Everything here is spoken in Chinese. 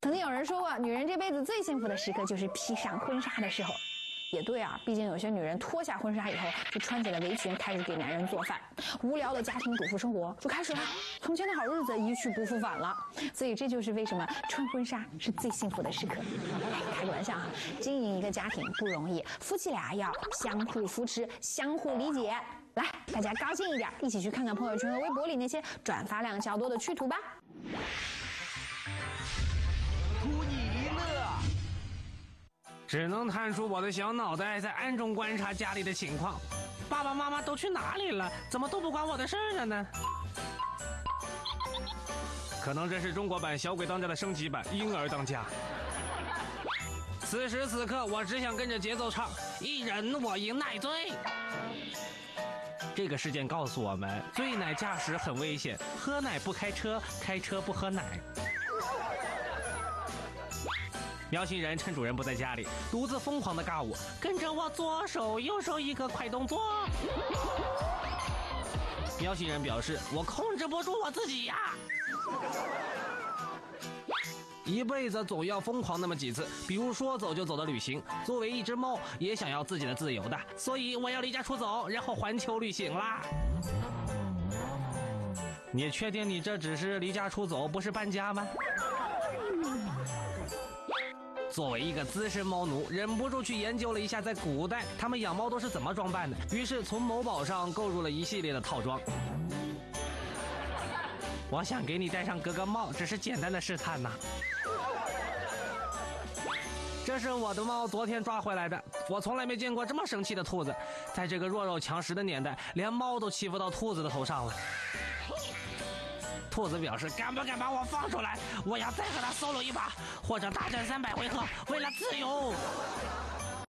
曾经有人说过，女人这辈子最幸福的时刻就是披上婚纱的时候。也对啊，毕竟有些女人脱下婚纱以后，就穿起了围裙，开始给男人做饭，无聊的家庭主妇生活就开始了。从前的好日子一去不复返了。所以这就是为什么穿婚纱是最幸福的时刻。开个玩笑哈，经营一个家庭不容易，夫妻俩要相互扶持，相互理解。来，大家高兴一点，一起去看看朋友圈和微博里那些转发量较多的趣图吧。只能探出我的小脑袋，在暗中观察家里的情况。爸爸妈妈都去哪里了？怎么都不管我的事儿了呢？可能这是中国版《小鬼当家》的升级版，婴儿当家。此时此刻，我只想跟着节奏唱：一人我赢奶醉。这个事件告诉我们，醉奶驾驶很危险，喝奶不开车，开车不喝奶。喵星人趁主人不在家里，独自疯狂的尬舞，跟着我左手右手一个快动作。喵星人表示，我控制不住我自己呀。一辈子总要疯狂那么几次，比如说走就走的旅行。作为一只猫，也想要自己的自由的，所以我要离家出走，然后环球旅行啦。你确定你这只是离家出走，不是搬家吗？作为一个资深猫奴，忍不住去研究了一下，在古代他们养猫都是怎么装扮的。于是从某宝上购入了一系列的套装。我想给你戴上格格帽，只是简单的试探呐。这是我的猫，昨天抓回来的。我从来没见过这么生气的兔子。在这个弱肉强食的年代，连猫都欺负到兔子的头上了。兔子表示：“敢不敢把我放出来？我要再和他 solo 一把，或者大战三百回合，为了自由。”